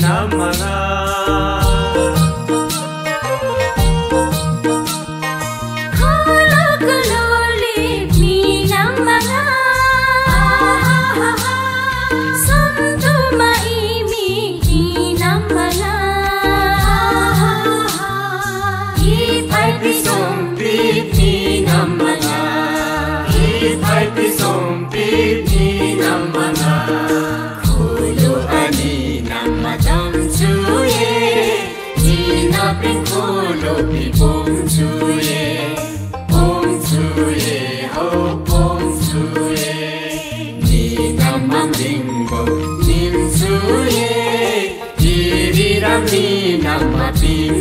삼투 삼디 멈추에 공짜나 또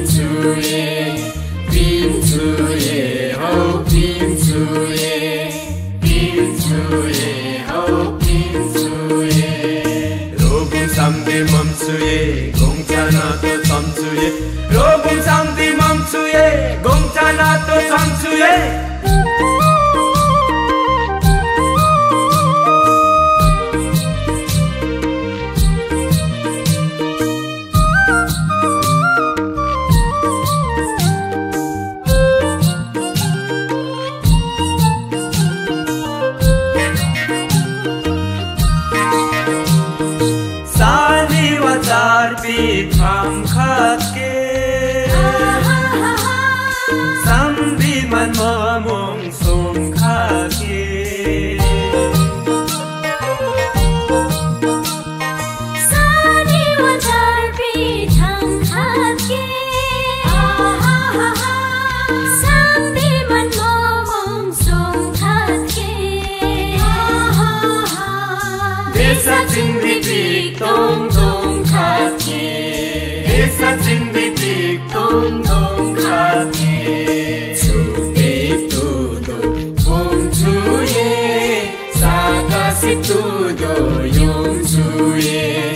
삼추에 로붕 삼디 멈추에 공짜나 또 삼 শামসুয়ে গমচানা তো শামসুয়ে खाके 激动中擦肩，一瞬间的激动中擦肩。心的渡渡永驻耶，沙的渡渡永驻耶，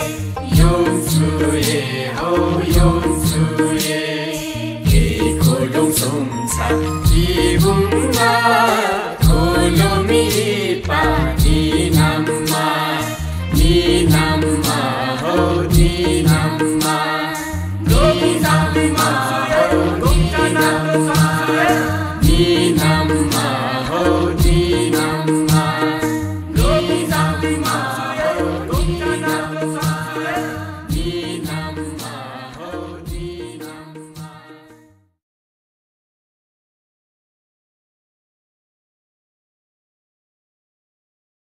永驻耶，哦，永驻耶。一颗动中擦肩。Nizam, Nizam, Nizam.